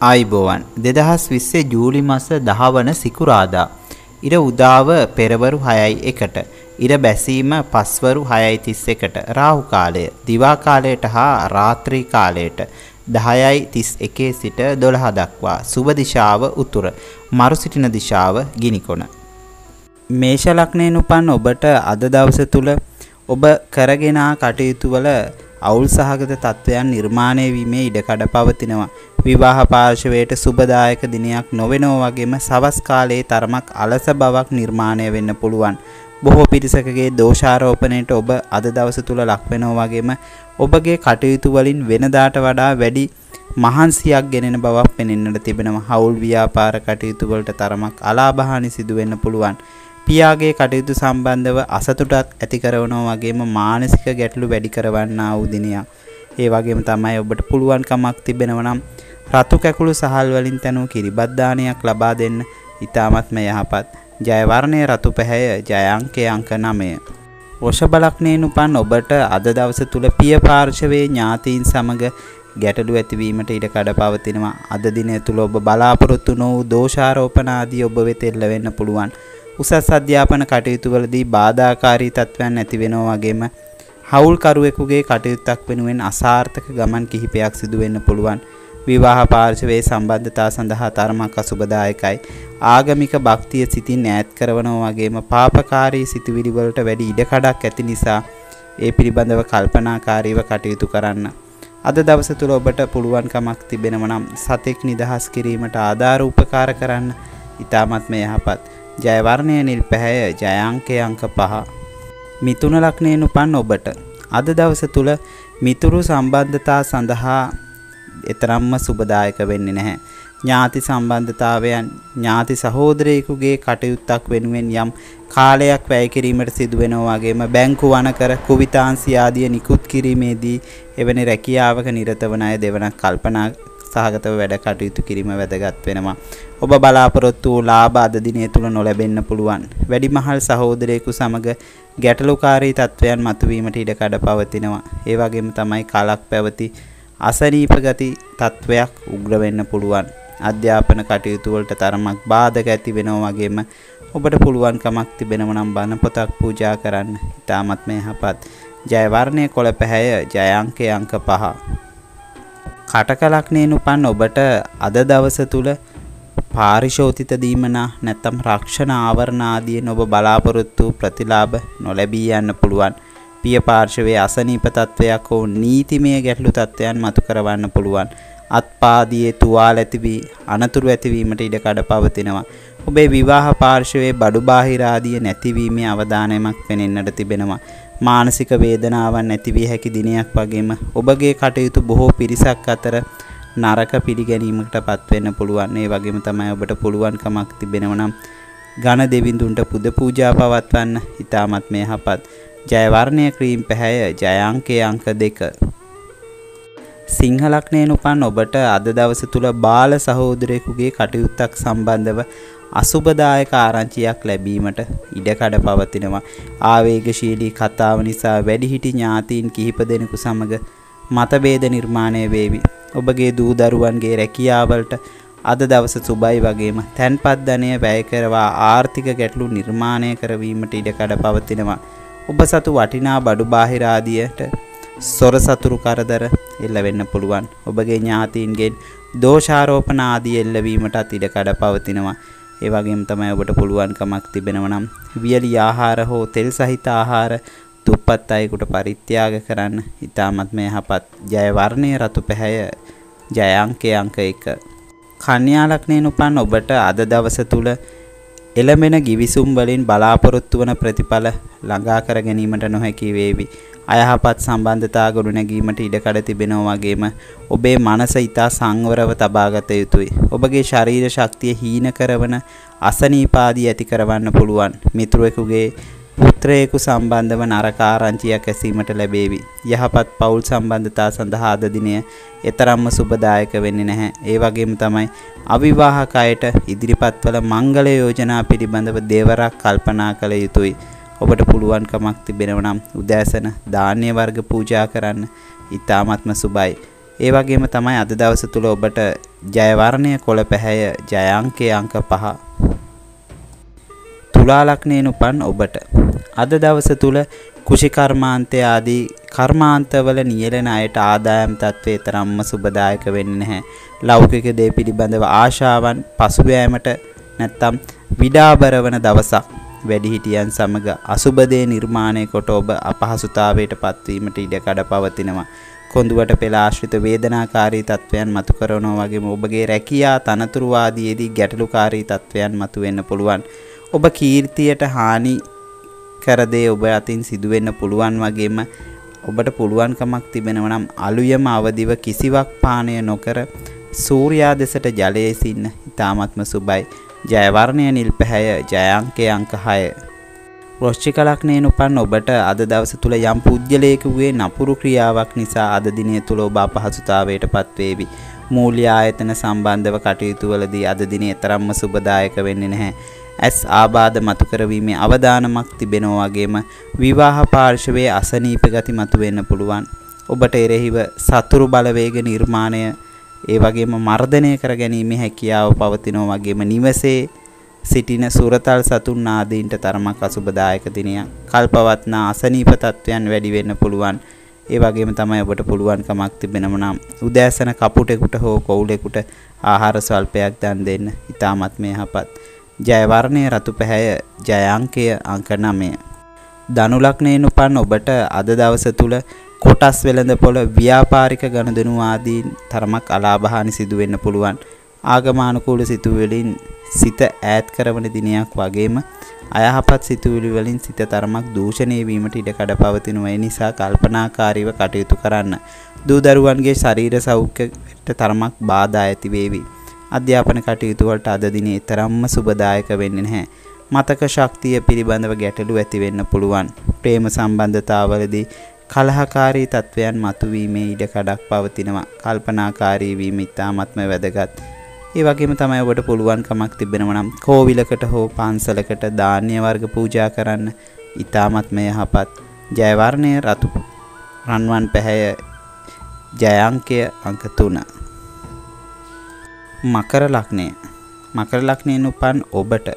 ආයිබෝවන් දෙදහස් විස්සේ ජූලි මස දහවන සිකුරාදා. ඉර උදාව පෙරවරු හයයි එකට. ඉර බැසීම පස්වරු හයයි තිස් එකට රාහු කාලය දිවා කාලයට හා රාත්‍රී කාලයට දහයයි තිස් එකේ සිට දොළහ දක්වා සුබ දිශාව උතුර මරු සිටින දිශාව ගිනිකොන. මේෂ ලක්නයෙන් උපන් ඔබට අද දවස තුළ ඔබ කරගෙනා කටයුතුවල අවුල් සහගත තත්ත්වයන් නිර්මාණය වීමේ ඉඩකඩ පවතිනවා. විවාහ පාර්ශවයට සුබදායක දිනයක් නොවෙනෝ වගේම සවස් කාලයේ තරමක් අලස බවක් නිර්මාණය වෙන්න පුළුවන්. බොහෝ පිරිසකගේ දෝෂාරෝපණයට ඔබ අද දවස තුල ලක්වෙනෝ වගේම ඔබගේ කටයුතු වලින් වෙනදාට වඩා වැඩි මහන්සියක් ගෙනෙන බවක් පෙනෙන්නට තිබෙනවා. හවුල් ව්‍යාපාර කටයුතු වලට තරමක් අලාභහානි සිදු වෙන්න පුළුවන්. පියාගේ කටයුතු සම්බන්ධව අසතුටක් ඇති කරනවා වගේම මානසික ගැටලු වැඩි කරවන්නා වූ දිනයක්. ඒ වගේම තමයි ඔබට පුළුවන්කමක් තිබෙනවා නම් රතු කැකුළු සහල් වලින් තැනූ කිරිබත් දානයක් ලබා දෙන්න ඉතාමත්ම යහපත්. ජය වර්ණයේ රතු පැහැය ජය අංකයේ අංක 9. වෘෂභ ලග්නයෙන් උපන් ඔබට අද දවස තුල පිය පාර්ශවයේ ඥාතීන් සමග ගැටලු ඇතිවීමට ඉඩ කඩ පවතිනවා. අද දිනය තුල ඔබ බලාපොරොත්තු නොවූ දෝෂාරෝපණ ආදී ඔබ වෙත එල්ල වෙන්න පුළුවන්. උසස් අධ්‍යාපන කටයුතු වලදී බාධාකාරී තත්ත්වයන් ඇති වෙනවා වගේම හවුල්කරුවෙකුගේ කටයුත්තක් වෙනුවෙන් අසාර්ථක ගමන් කිහිපයක් සිදු වෙන්න පුළුවන්. විවාහ පාර්ශවයේ සම්බන්ධතා සඳහා තරමක් අසුබදායකයි. ආගමික භක්තිය සිතින් ඈත් කරනවා වගේම පාපකාරී සිතුවිලි වලට වැඩි ඉඩකඩක් ඇති නිසා ඒ පිළිබඳව කල්පනාකාරීව කටයුතු කරන්න. අද දවස තුල ඔබට පුළුවන්කමක් තිබෙනවා නම් සතෙක් නිදහස් කිරීමට ආධාර උපකාර කරන්න. ඊටමත්ම යහපත්. ජය වර්ණය නිල් පැහැය ජය අංකය අංක 5. මිථුන ලග්නයෙන් උපන් ඔබට අද දවස තුල මිතුරු සම්බන්ධතා සඳහා එතරම්ම සුබදායක වෙන්නේ නැහැ. ඥාති සම්බන්ධතාවයන් ඥාති සහෝදරයෙකුගේ කටයුත්තක් වෙනුවෙන් යම් කාලයක් වැය කිරීමට සිදු වෙනවා වගේම බැංකු වනකර කුවිතාංශي ආදිය නිකුත් කිරීමේදී එවැනි රැකියාවක නිරත වන අය දෙවනක් කල්පනා සහගතව වැඩ කටයුතු කිරීම වැදගත් වෙනවා. ඔබ බලාපොරොත්තු වූ ලාභ අද දිනය තුල නොලැබෙන්න පුළුවන්. වැඩිමහල් සහෝදරයෙකු සමග ගැටලුකාරී තත්වයන් මතුවීමට ඉඩ කඩ පවතිනවා. ඒ වගේම තමයි කලක් පැවති අසනීප ගති තත්වයක් උග්‍ර වෙන්න පුළුවන්. අධ්‍යාපන කටයුතු වලට තරමක් බාධක ඇති වෙනවා වගේම ඔබට පුළුවන්කමක් තිබෙනව නම් බණ පොතක් පූජා කරන්න. ඊටමත් යහපත්. ජය වර්ණයේ කොළ පැහැය ජය අංකයේ අංක 5. කටක ලග්නයෙන් උපන් ඔබට අද දවස තුල පාරිශෝතිත දීමනා නැත්තම් රක්ෂණ ආවරණ ආදියෙන් ඔබ බලාපොරොත්තු ප්‍රතිලාභ නොලැබී යන්න පුළුවන්. පිය පාර්ශවයේ අසනීප තත්වයක් හෝ නීතිමය ගැටලු තත්වයන් මතු කරවන්න පුළුවන්. අත්පාදියේ තුවාල ඇති වී අනතුරු ඇතිවීමට ඉඩ කඩ පවතිනවා. ඔබේ විවාහ පාර්ශවයේ බඩු බාහිර ආදිය නැතිවීමේ අවධානයක් පෙනෙන්නට තිබෙනවා. මානසික වේදනාවන් නැති විය හැකි දිනයක් වගේම ඔබගේ කටයුතු බොහෝ පිරිසක් අතර නරක පිළිගැනීමකට පත්වෙන්න පුළුවන්. ඒ වගේම තමයි ඔබට පුළුවන්කමක් තිබෙනවා නම් ඝන දෙවිඳුන්ට පුද පූජා පවත්වන්න. ඊටමත් මේ යහපත්. ජය වර්ණය ක්‍රීම් පැහැය ජය අංකයේ අංක 2. සිංහ ලග්නයෙන් උපන් ඔබට අද දවස තුල බාල සහෝදරයෙකුගේ කටයුත්තක් සම්බන්ධව අසුබදායක ආරංචියක් ලැබීමට ඉඩකඩ පවතිනවා. ආවේගශීලී කතාව නිසා වැඩිහිටි ඥාතීන් කිහිප දෙනෙකු සමග මතභේද නිර්මාණය වේවි. ඔබගේ දූ දරුවන්ගේ රැකියාවලට අද දවස සුබයි වගේම තැන්පත් ධනය වැය කරවා ආර්ථික ගැටලු නිර්මාණය කරවීමට ඉඩකඩ පවතිනවා. ඔබ සතු වටිනා බඩු බාහිර ආදියට සොර සතුරු කරදර එල්ල වෙන්න පුළුවන්. ඔබගේ ඥාතීන්ගෙන් දෝෂාරෝපණ ආදී එල්ලවීමටත් ඉඩකඩ පවතිනවා. ඒ වගේම තමයි ඔබට පුළුවන්කමක් තිබෙනවා නම් වියලි ආහාර හෝ තෙල් සහිත ආහාර දුප්පත් අයෙකුට පරිත්‍යාග කරන්න ඉතාමත්ම යහපත් ජය වර්ණයේ රතු පැහැය ජය අංකයේ අංක 1 කන්‍යා ලග්නයෙන් උපන් ඔබට අද දවස තුල එළමෙන ගිවිසුම් වලින් බලාපොරොත්තු වන ප්‍රතිඵල ළඟා කර ගැනීමට නොහැකි වේවි. අයහපත් සම්බන්ධතා ගොඩනැගීමට ඉඩකඩ තිබෙනවා වගේම ඔබේ මනස ඊතා සංවරව තබාගත යුතුයි. ඔබගේ ශරීර ශක්තිය හීන කරවන අසනීපාදී ඇති කරවන්න පුළුවන්. මිතුරෙකුගේ පුත්‍රයෙකු සම්බන්ධව නරක ආරංචියක් ඇසීමට ලැබේවි. යහපත් පවුල් සම්බන්ධතා සඳහා අද දිනය එතරම්ම සුබදායක වෙන්නේ නැහැ. ඒ වගේම තමයි අවිවාහක අයට ඉදිරිපත්වල මංගල යෝජනා පිළිබඳව දේවරක් කල්පනා කළ යුතුයි. ඔබට පුළුවන්කමක් තිබෙනව නම් උදෑසන ධාන්‍ය වර්ග පූජා කරන්න ඉතාමත්ම සුබයි. ඒ වගේම තමයි අද දවස තුල ඔබට ජය වර්ණය කොළ පැහැය ජය අංකයේ අංක 5 තුලා ලග්නයෙන් උපන් ඔබට අද දවස තුල කුෂි කර්මාන්තය ආදී කර්මාන්තවල නියැලෙන අයට ආදායම් තත්ත්වයේ තරම්ම සුබදායක වෙන්නේ නැහැ. ලෞකික දේ පිළිබඳව ආශාවන් පසුබෑමට නැත්තම් විඩාබර වන දවසක් වැඩිහිටියන් සමග අසුබ දේ නිර්මාණය කොට ඔබ අපහසුතාවයට පත්වීමට ඉඩ කඩ පවතිනවා. කොඳුවට පෙළ ආශ්‍රිත වේදනාකාරී තත්වයන් මතු කරනවා වගේම ඔබගේ රැකියා තනතුරු ආදීයේදී ගැටලුකාරී තත්වයන් මතුවෙන්න පුළුවන්. ඔබ කීර්තියට හානි කර දේ ඔබ අතින් සිදුවෙන්න පුළුවන් වගේම ඔබට පුළුවන්කමක් තිබෙනවා නම් අලුයම අවදිව කිසිවක් පානය නොකර සූර්යා දෙසට ජලයේ සින්න ඉතාමත්ම සුබයි. ජය වර්ණය නිල් පැහැය ජය අංකය අංක 6. වෘශ්චික ලග්නයෙන් උපන් ඔබට අද දවස තුල යම් පුජ්‍යලයකගේ නපුරු ක්‍රියාවක් නිසා අද දිනය තුල ඔබ අපහසුතාවයට පත්වේවි. මූල්‍ය ආයතන සම්බන්ධව කටයුතු වලදී අද දිනේ තරම්ම සුබදායක වෙන්නේ නැහැ. ඇස් ආබාධ මතු කරවීමේ අවදානමක් තිබෙනවා වගේම විවාහ පාර්ශවයේ අසනීප ගති මතුවෙන්න පුළුවන්. ඔබට එරෙහිව සතුරු බලවේග නිර්මාණය ඒ වගේම මර්ධනය කර ගැනීමේ හැකියාව පවතිනවා වගේම නිවසේ සිටින සුරතල් සතුන් ආදීන්ට තරමක් අසුබදායක දිනයක්. කල්පවත්නා අසනීප තත්වයන් වැඩි වෙන්න පුළුවන්. ඒ වගේම තමයි ඔබට පුළුවන්කමක් තිබෙනම නම් උදෑසන කපුටෙකුට හෝ කොවුලෙකුට ආහාර ස්වල්පයක් දන් දෙන්න. ඊටමත් මේ යහපත්. ජය වර්ණය රතු පැහැය ජය අංකය අංක 9. ධනු ලග්නයෙන් උපන් ඔබට අද දවස තුල කොටස් වෙළඳ පොළ ව්‍යාපාරික ගනුදෙනු ආදී තරමක් අලාභහානි සිදු වෙන්න පුළුවන්. ආගමානුකූල සිතුවිලින් සිත ඈත් කරවන දිනයක් වගේම අයහපත් සිතුවිලි වලින් සිත තරමක් දූෂණය වීමට ඉඩ කඩ පවතිනවා. ඒ නිසා කල්පනාකාරීව කටයුතු කරන්න. දූ දරුවන්ගේ ශරීර සෞඛ්‍යයට තරමක් බාධා ඇති වේවි. අධ්‍යාපන කටයුතු වලට අද දිනේ තරම්ම සුබදායක වෙන්නේ නැහැ. මතක ශක්තිය පිළිබඳව ගැටලු ඇති වෙන්න පුළුවන්. ප්‍රේම සම්බන්ධතාවලදී කලහකාරී තත්වයන් මතුවීමේ ඉඩ කඩක් පවතිනවා. කල්පනාකාරී වීම ඉතාමත්ම වැදගත්. ඒ වගේම තමයි ඔබට පුළුවන්කමක් තිබෙනවා නම් කෝවිලකට හෝ පන්සලකට ධාන්‍ය වර්ග පූජා කරන්න ඉතාමත්ම යහපත්. ජය වර්ණය රතු රන්වන් පැහැය ජය අංකය අංක 3. මකර ලග්නය මකර ලග්නයෙන් උපන් ඔබට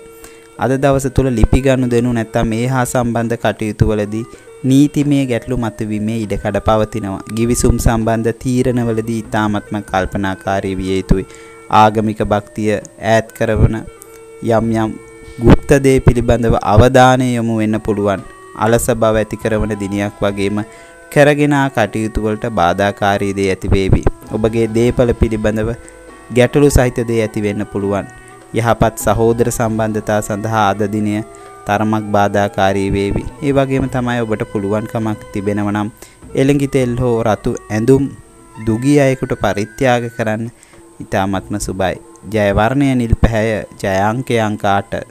අද දවස තුල ලිපි ගනුදෙනු නැත්නම් මේ හා සම්බන්ධ කටයුතු වලදී නීතිමය ගැටලු මතුවීමේ ඉඩකඩ පවතිනවා. ගිවිසුම් සම්බන්ධ තීරණවලදී ඉතාමත්ම කල්පනාකාරී විය යුතුයි. ආගමික භක්තිය ඈත් කරවන යම් යම් গুপ্ত දේ පිළිබඳව අවධානය යොමු වෙන්න පුළුවන්. අලස බව ඇති කරන දිනයක් වගේම කරගෙන කටයුතු වලට බාධාකාරී දේ ඇති වේවි. ඔබගේ දේපල පිළිබඳව ගැටලු සහිත දේ ඇති වෙන්න පුළුවන්. යහපත් සහෝදර සම්බන්ධතා සඳහා අද දිනය තරමක් බාධාකාරී වේවි. ඒ වගේම තමයි ඔබට පුළුවන්කමක් තිබෙනව නම් එළඟි තෙල් හෝ රතු ඇඳුම් දුගී අයෙකුට පරිත්‍යාග කරන්න ඊ타මත්ම සුබයි. ජය වර්ණය නිල් පැහැය ජය අංකය අංක 8.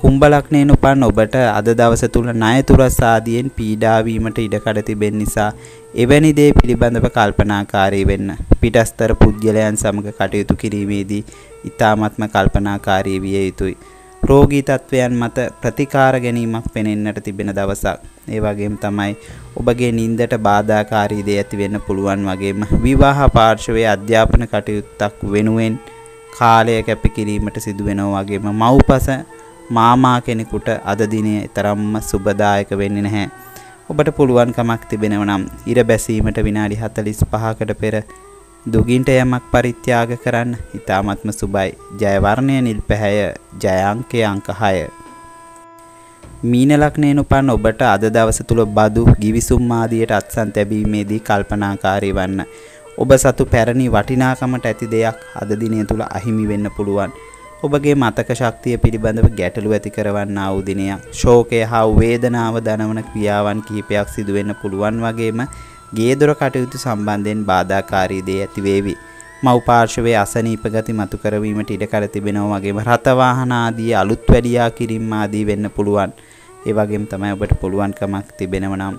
කුම්භ ලග්නයෙන් උපන් ඔබට අද දවස තුල ණය තුරස් ආදියෙන් පීඩා වීමට ඉඩකඩ තිබෙන නිසා එවැනි දේ පිළිබඳව කල්පනාකාරී වෙන්න. පිටස්තර පුද්ගලයන් සමග කටයුතු කිරීමේදී ඊ타මත්ම කල්පනාකාරී විය යුතුයි. රෝගී තත්වයන් මත ප්‍රතිකාර ගැනීමක් පෙනෙන්නට තිබෙන දවසක්. ඒ වගේම තමයි ඔබගේ නින්දට බාධාකාරී දේ ඇති වෙන්න පුළුවන් වගේම විවාහ පාර්ශවයේ අධ්‍යාපන කටයුත්තක් වෙනුවෙන් කාලය කැපකිරීමට සිදු වෙනවා වගේම මව්පස මාමා කෙනෙකුට අද දිනේ තරම්ම සුබදායක වෙන්නේ නැහැ. ඔබට පුළුවන්කමක් තිබෙනව නම් ඉර බැසීමට විනාඩි 45කට පෙර දුගින්ට යමක් පරිත්‍යාග කරන්න ඉතාමත්ම සුබයි. ජය වර්ණය නිල් පැහැය ජය අංකය අංක 6. මීන ලග්නයෙන් උපන් ඔබට අද දවස තුල බදු givisum ආදියට අත්සන් තැබීමේදී කල්පනාකාරී වන්න. ඔබ සතු පැරණි වටිනාකමට ඇති දෙයක් අද දිනය තුල අහිමි වෙන්න පුළුවන්. ඔබගේ මතක ශක්තිය පිළිබඳව ගැටලු ඇති කරවන්නා වූ දිනයක්. ශෝකය හා වේදනාව දනවන ක්‍රියාවන් කිහිපයක් සිදු වෙන්න පුළුවන් වගේම ගේදොර කටයුතු සම්බන්ධයෙන් බාධාකාරී දේ ඇති වේවි. මව් පාර්ශවයේ අසනීප ගති මතු කරවීමට ඉඩ කර තිබෙනවා වගේම රත වාහන ආදී අලුත් වැඩියා කිරීම ආදී වෙන්න පුළුවන්. ඒ වගේම තමයි ඔබට පුළුවන්කමක් තිබෙනව නම්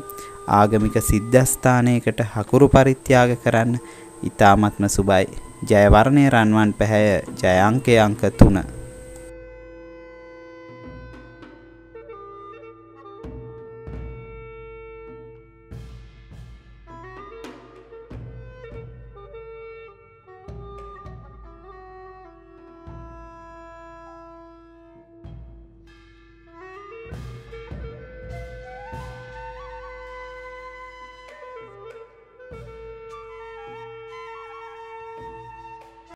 ආගමික සිද්ධාස්ථානයකට හකුරු පරිත්‍යාග කරන්න ඊ타මත්ම සුබයි. ජය වර්ණයේ රන්වන් පැහැය ජය අංකය අංක 3